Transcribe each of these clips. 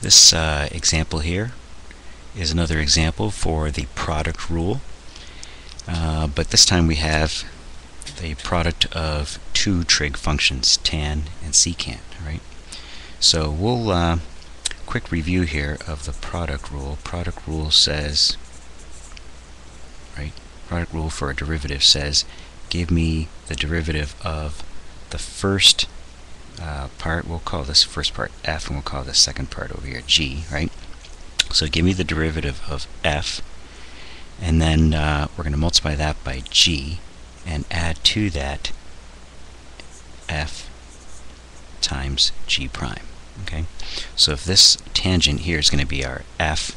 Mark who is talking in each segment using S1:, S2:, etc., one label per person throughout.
S1: This uh, example here is another example for the product rule. Uh, but this time we have the product of two trig functions, tan and secant, right? So we'll uh, quick review here of the product rule. Product rule says, right? Product rule for a derivative says, give me the derivative of the first uh, part, we'll call this first part f, and we'll call the second part over here g, right? So give me the derivative of f, and then uh, we're going to multiply that by g, and add to that f times g prime. Okay, so if this tangent here is going to be our f,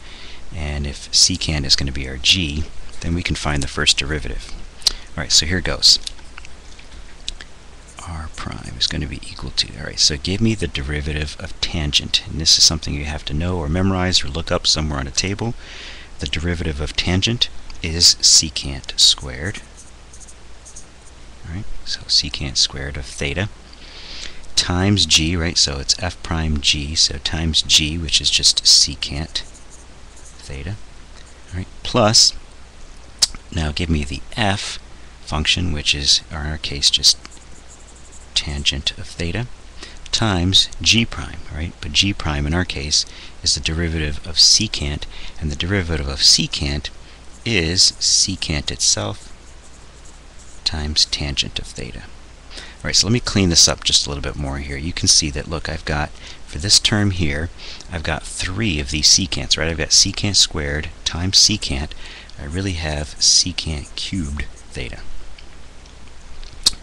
S1: and if secant is going to be our g, then we can find the first derivative. All right, so here goes r prime is going to be equal to. Alright, so give me the derivative of tangent. And this is something you have to know or memorize or look up somewhere on a table. The derivative of tangent is secant squared. Alright, so secant squared of theta times g, right? So it's f prime g, so times g, which is just secant theta. Alright, plus, now give me the f function, which is, in our case, just tangent of theta times g prime, right? But g prime in our case is the derivative of secant, and the derivative of secant is secant itself times tangent of theta. Alright, so let me clean this up just a little bit more here. You can see that, look, I've got, for this term here, I've got three of these secants, right? I've got secant squared times secant. I really have secant cubed theta.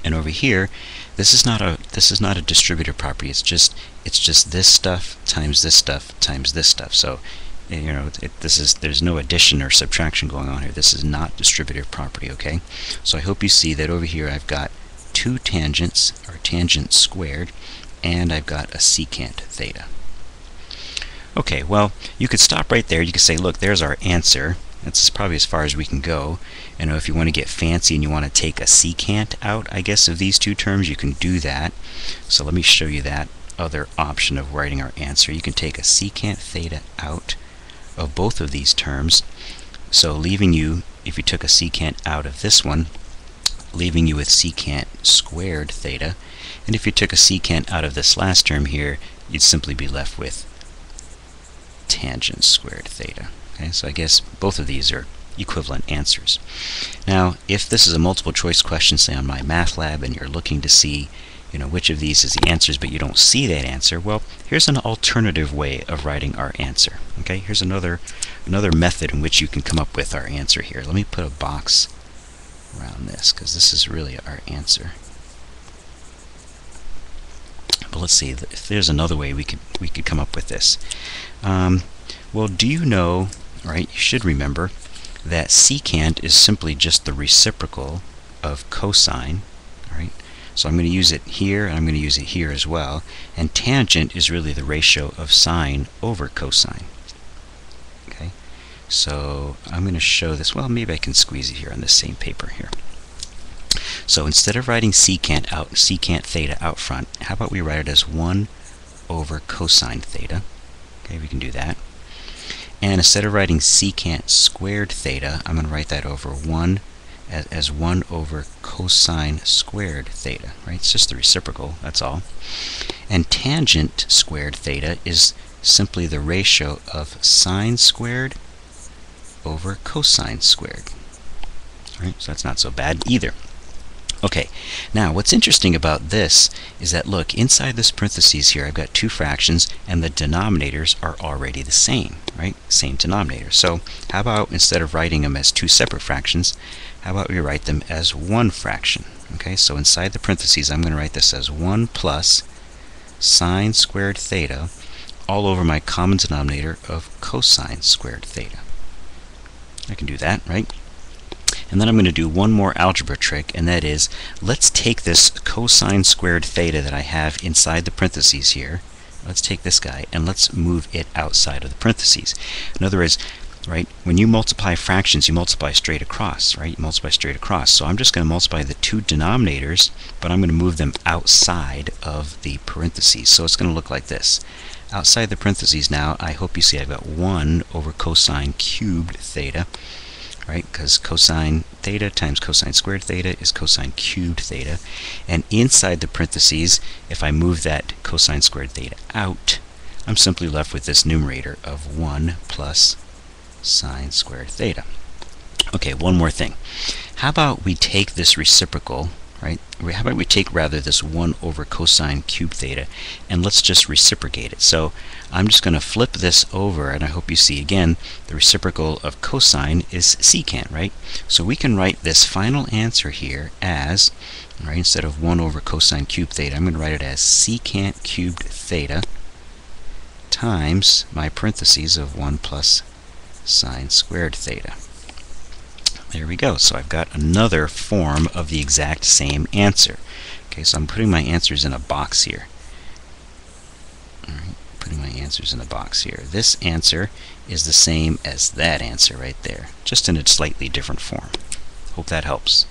S1: And over here, this is not a this is not a distributive property. It's just it's just this stuff times this stuff times this stuff. So you know it, this is there's no addition or subtraction going on here. This is not distributive property. Okay, so I hope you see that over here I've got two tangents or tangent squared, and I've got a secant theta. Okay, well you could stop right there. You could say, look, there's our answer. That's probably as far as we can go. You know, if you want to get fancy and you want to take a secant out, I guess, of these two terms, you can do that. So let me show you that other option of writing our answer. You can take a secant theta out of both of these terms. So leaving you, if you took a secant out of this one, leaving you with secant squared theta. And if you took a secant out of this last term here, you'd simply be left with tangent squared theta. Okay, so I guess both of these are equivalent answers. Now, if this is a multiple choice question, say on MyMathLab, and you're looking to see you know, which of these is the answers, but you don't see that answer, well, here's an alternative way of writing our answer. Okay, here's another another method in which you can come up with our answer here. Let me put a box around this, because this is really our answer. But let's see, if there's another way we could we could come up with this. Um, well, do you know, right, you should remember that secant is simply just the reciprocal of cosine, right? So I'm going to use it here, and I'm going to use it here as well. And tangent is really the ratio of sine over cosine. Okay, so I'm going to show this. Well, maybe I can squeeze it here on this same paper here. So instead of writing secant out, secant theta out front, how about we write it as 1 over cosine theta? Okay, we can do that. And instead of writing secant squared theta, I'm going to write that over 1 as, as 1 over cosine squared theta, right? It's just the reciprocal, that's all. And tangent squared theta is simply the ratio of sine squared over cosine squared. Right? So that's not so bad either. Okay, now what's interesting about this is that look, inside this parentheses here I've got two fractions and the denominators are already the same, right? Same denominator. So how about instead of writing them as two separate fractions, how about we write them as one fraction? Okay, so inside the parentheses I'm going to write this as 1 plus sine squared theta all over my common denominator of cosine squared theta. I can do that, right? And then I'm going to do one more algebra trick, and that is, let's take this cosine squared theta that I have inside the parentheses here, let's take this guy, and let's move it outside of the parentheses. In other words, right, when you multiply fractions, you multiply straight across, right? You multiply straight across. So I'm just going to multiply the two denominators, but I'm going to move them outside of the parentheses. So it's going to look like this. outside the parentheses now, I hope you see I've got 1 over cosine cubed theta, right? Because cosine theta times cosine squared theta is cosine cubed theta. And inside the parentheses, if I move that cosine squared theta out, I'm simply left with this numerator of 1 plus sine squared theta. Okay, one more thing. How about we take this reciprocal right? How about we take rather this 1 over cosine cube theta and let's just reciprocate it. So I'm just going to flip this over and I hope you see again the reciprocal of cosine is secant, right? So we can write this final answer here as, right, instead of 1 over cosine cube theta, I'm going to write it as secant cubed theta times my parentheses of 1 plus sine squared theta. There we go. So I've got another form of the exact same answer. Okay, so I'm putting my answers in a box here. Alright, putting my answers in a box here. This answer is the same as that answer right there, just in a slightly different form. Hope that helps.